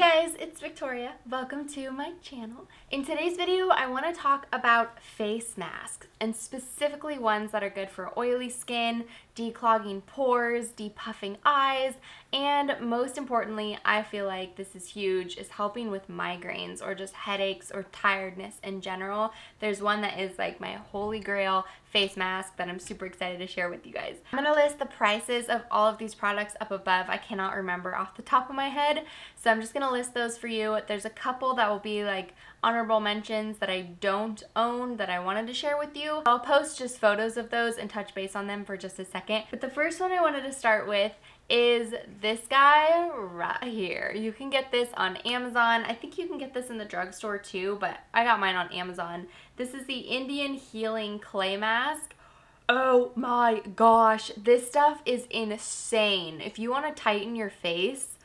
guys, it's Victoria. Welcome to my channel. In today's video, I want to talk about face masks and specifically ones that are good for oily skin, declogging pores, depuffing eyes, and most importantly, I feel like this is huge, is helping with migraines or just headaches or tiredness in general. There's one that is like my holy grail face mask that I'm super excited to share with you guys. I'm gonna list the prices of all of these products up above. I cannot remember off the top of my head, so I'm just gonna list those for you. There's a couple that will be like honorable mentions that I don't own that I wanted to share with you. I'll post just photos of those and touch base on them for just a second. But the first one I wanted to start with is this guy right here. You can get this on Amazon. I think you can get this in the drugstore too, but I got mine on Amazon. This is the Indian Healing Clay Mask. Oh my gosh, this stuff is insane. If you want to tighten your face,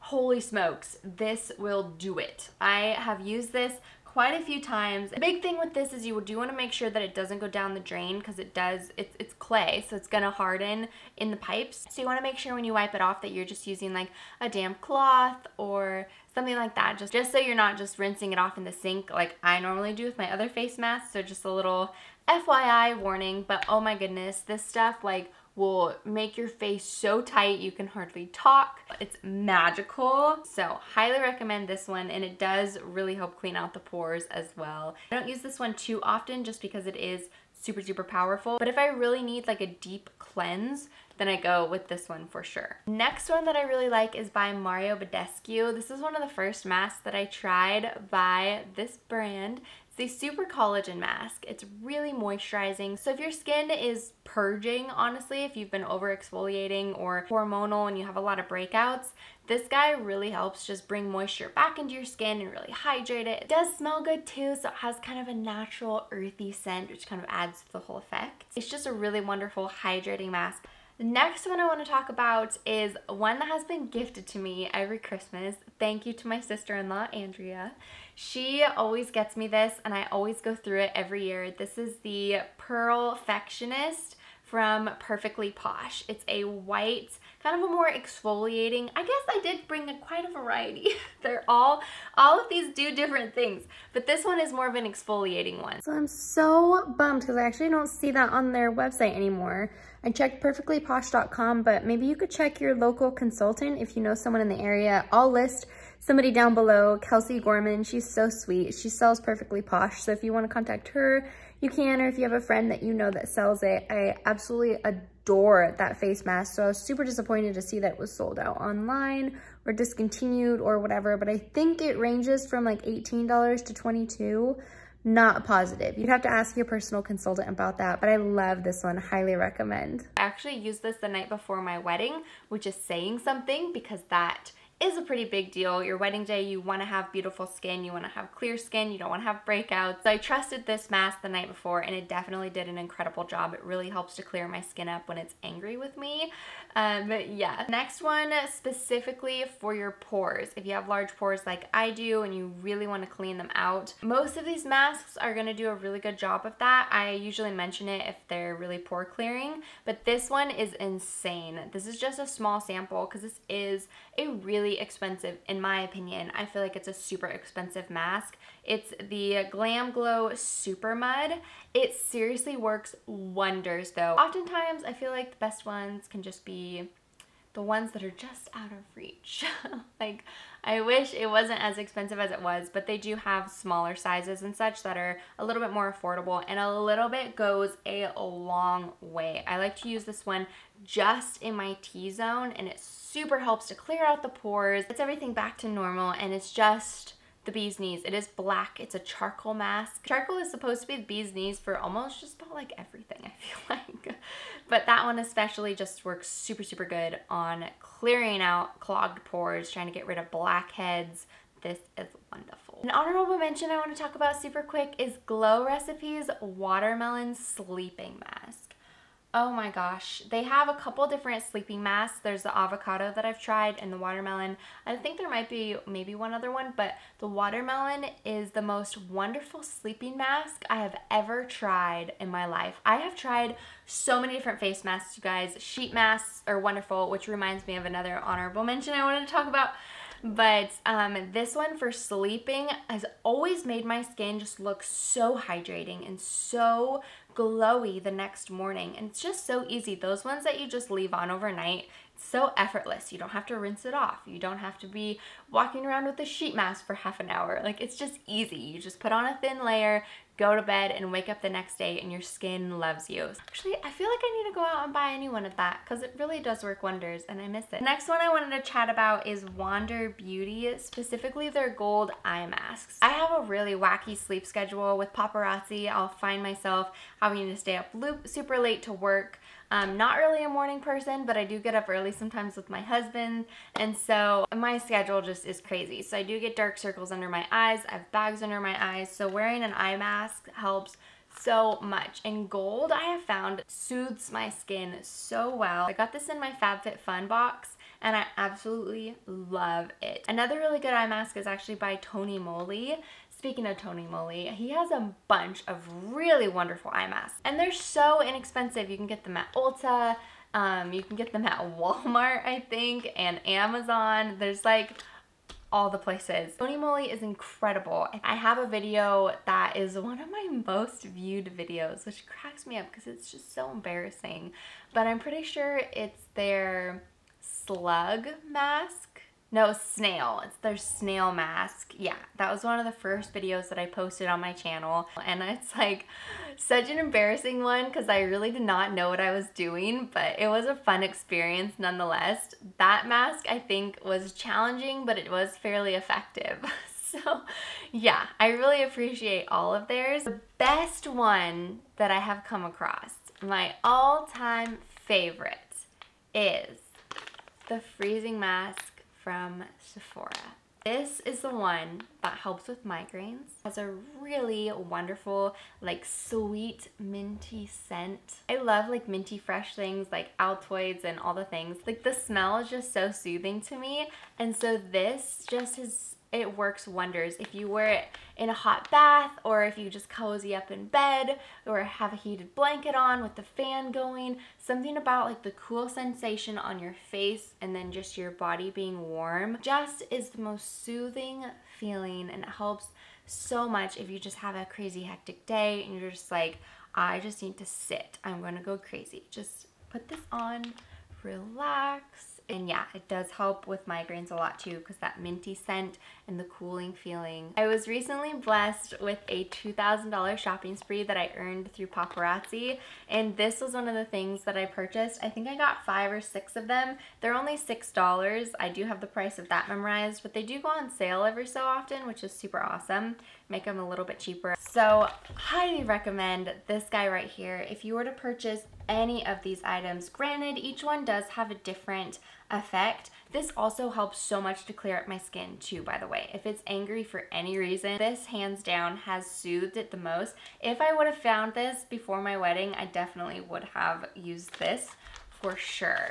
holy smokes, this will do it. I have used this quite a few times. The big thing with this is you do want to make sure that it doesn't go down the drain because it does, it's, it's clay, so it's going to harden in the pipes. So you want to make sure when you wipe it off that you're just using like a damp cloth or something like that, just, just so you're not just rinsing it off in the sink like I normally do with my other face masks. So just a little FYI warning, but oh my goodness, this stuff like will make your face so tight you can hardly talk. It's magical. So highly recommend this one and it does really help clean out the pores as well. I don't use this one too often just because it is super super powerful but if I really need like a deep cleanse then I go with this one for sure. Next one that I really like is by Mario Badescu. This is one of the first masks that I tried by this brand. A super collagen mask. It's really moisturizing. So if your skin is purging, honestly, if you've been over exfoliating or hormonal and you have a lot of breakouts, this guy really helps just bring moisture back into your skin and really hydrate it. It does smell good too, so it has kind of a natural earthy scent, which kind of adds to the whole effect. It's just a really wonderful hydrating mask. The next one I want to talk about is one that has been gifted to me every Christmas. Thank you to my sister-in-law, Andrea. She always gets me this and I always go through it every year. This is the Pearl Fectionist from Perfectly Posh. It's a white, kind of a more exfoliating. I guess I did bring a, quite a variety. They're all, all of these do different things, but this one is more of an exfoliating one. So I'm so bummed because I actually don't see that on their website anymore. I checked perfectlyposh.com, but maybe you could check your local consultant if you know someone in the area. I'll list somebody down below, Kelsey Gorman. She's so sweet. She sells Perfectly Posh. So if you want to contact her, you can, or if you have a friend that you know that sells it. I absolutely adore that face mask. So I was super disappointed to see that it was sold out online or discontinued or whatever. But I think it ranges from like $18 to 22. not positive. You'd have to ask your personal consultant about that, but I love this one, highly recommend. I actually used this the night before my wedding, which is saying something because that is a pretty big deal. Your wedding day, you want to have beautiful skin, you want to have clear skin, you don't want to have breakouts. So I trusted this mask the night before and it definitely did an incredible job. It really helps to clear my skin up when it's angry with me. Um, yeah. Next one specifically for your pores. If you have large pores like I do and you really want to clean them out, most of these masks are going to do a really good job of that. I usually mention it if they're really pore clearing, but this one is insane. This is just a small sample because this is a really expensive, in my opinion. I feel like it's a super expensive mask. It's the Glam Glow Super Mud. It seriously works wonders though. Oftentimes I feel like the best ones can just be the ones that are just out of reach. like, I wish it wasn't as expensive as it was, but they do have smaller sizes and such that are a little bit more affordable and a little bit goes a long way. I like to use this one just in my T-zone and it super helps to clear out the pores. It's everything back to normal and it's just the bee's knees. It is black. It's a charcoal mask. Charcoal is supposed to be the bee's knees for almost just about like everything, I feel like. But that one especially just works super, super good on clearing out clogged pores, trying to get rid of blackheads. This is wonderful. An honorable mention I want to talk about super quick is Glow Recipes Watermelon Sleeping Mask. Oh my gosh. They have a couple different sleeping masks. There's the avocado that I've tried and the watermelon. I think there might be maybe one other one, but the watermelon is the most wonderful sleeping mask I have ever tried in my life. I have tried so many different face masks, you guys. Sheet masks are wonderful, which reminds me of another honorable mention I wanted to talk about. But um, this one for sleeping has always made my skin just look so hydrating and so glowy the next morning. And it's just so easy. Those ones that you just leave on overnight, so effortless. You don't have to rinse it off. You don't have to be walking around with a sheet mask for half an hour. Like it's just easy. You just put on a thin layer, go to bed and wake up the next day and your skin loves you. Actually, I feel like I need to go out and buy a new one of that because it really does work wonders and I miss it. Next one I wanted to chat about is Wander Beauty, specifically their gold eye masks. I have a really wacky sleep schedule with paparazzi. I'll find myself having to stay up super late to work. I'm not really a morning person, but I do get up early sometimes with my husband. And so my schedule just is crazy. So I do get dark circles under my eyes. I have bags under my eyes. So wearing an eye mask helps so much. And gold, I have found, soothes my skin so well. I got this in my FabFitFun box and I absolutely love it. Another really good eye mask is actually by Tony Moly. Speaking of Tony Moly, he has a bunch of really wonderful eye masks. And they're so inexpensive. You can get them at Ulta, um, you can get them at Walmart, I think, and Amazon. There's like all the places. Tony Moly is incredible. I have a video that is one of my most viewed videos, which cracks me up because it's just so embarrassing. But I'm pretty sure it's their slug mask no, snail. It's their snail mask. Yeah, that was one of the first videos that I posted on my channel. And it's like such an embarrassing one because I really did not know what I was doing, but it was a fun experience nonetheless. That mask I think was challenging, but it was fairly effective. So yeah, I really appreciate all of theirs. The best one that I have come across, my all-time favorite is the freezing mask from Sephora. This is the one that helps with migraines. It has a really wonderful, like sweet minty scent. I love like minty fresh things like Altoids and all the things. Like the smell is just so soothing to me. And so this just is it works wonders. If you wear it in a hot bath or if you just cozy up in bed or have a heated blanket on with the fan going, something about like the cool sensation on your face and then just your body being warm just is the most soothing feeling and it helps so much if you just have a crazy hectic day and you're just like, I just need to sit. I'm gonna go crazy. Just put this on, relax, and yeah, it does help with migraines a lot too because that minty scent and the cooling feeling. I was recently blessed with a $2,000 shopping spree that I earned through paparazzi and this was one of the things that I purchased. I think I got five or six of them. They're only $6. I do have the price of that memorized, but they do go on sale every so often, which is super awesome. Make them a little bit cheaper. So highly recommend this guy right here. If you were to purchase any of these items, granted each one does have a different effect. This also helps so much to clear up my skin too, by the way. If it's angry for any reason, this hands down has soothed it the most. If I would have found this before my wedding, I definitely would have used this for sure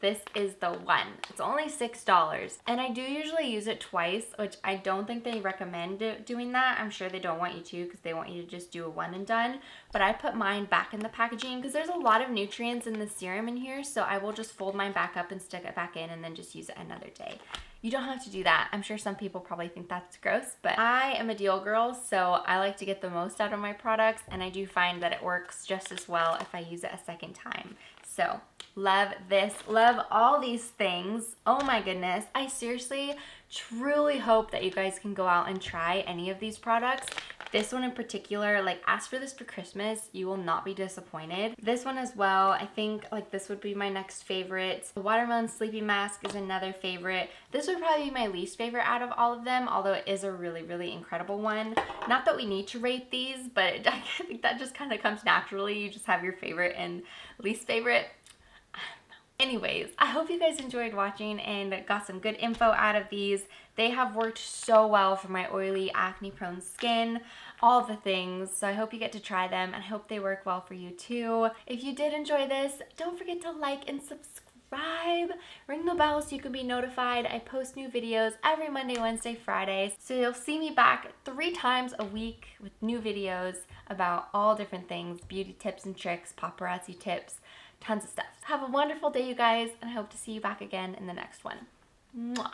this is the one. It's only $6 and I do usually use it twice, which I don't think they recommend doing that. I'm sure they don't want you to because they want you to just do a one and done, but I put mine back in the packaging because there's a lot of nutrients in the serum in here, so I will just fold mine back up and stick it back in and then just use it another day. You don't have to do that. I'm sure some people probably think that's gross, but I am a deal girl, so I like to get the most out of my products, and I do find that it works just as well if I use it a second time. So love this, love all these things. Oh my goodness. I seriously truly hope that you guys can go out and try any of these products. This one in particular, like ask for this for Christmas, you will not be disappointed. This one as well, I think like this would be my next favorite. The Watermelon Sleepy Mask is another favorite. This would probably be my least favorite out of all of them, although it is a really, really incredible one. Not that we need to rate these, but I think that just kind of comes naturally. You just have your favorite and least favorite. Anyways, I hope you guys enjoyed watching and got some good info out of these. They have worked so well for my oily, acne-prone skin, all the things. So I hope you get to try them and I hope they work well for you too. If you did enjoy this, don't forget to like and subscribe. Ring the bell so you can be notified. I post new videos every Monday, Wednesday, Friday. So you'll see me back three times a week with new videos about all different things, beauty tips and tricks, paparazzi tips, tons of stuff. Have a wonderful day, you guys, and I hope to see you back again in the next one. Mwah.